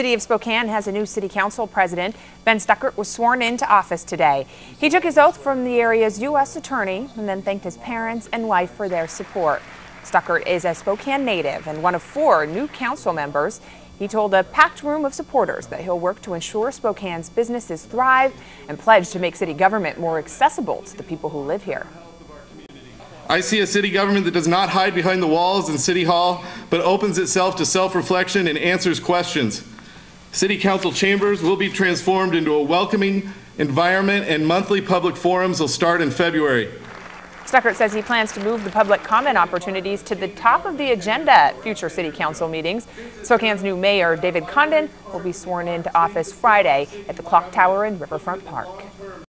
City of Spokane has a new city council president. Ben Stuckart was sworn into office today. He took his oath from the area's U.S. attorney and then thanked his parents and wife for their support. Stuckart is a Spokane native and one of four new council members. He told a packed room of supporters that he'll work to ensure Spokane's businesses thrive and pledge to make city government more accessible to the people who live here. I see a city government that does not hide behind the walls in City Hall, but opens itself to self-reflection and answers questions. City Council chambers will be transformed into a welcoming environment and monthly public forums will start in February. Stuckart says he plans to move the public comment opportunities to the top of the agenda at future city council meetings. Spokane's new mayor, David Condon, will be sworn into office Friday at the Clock Tower in Riverfront Park.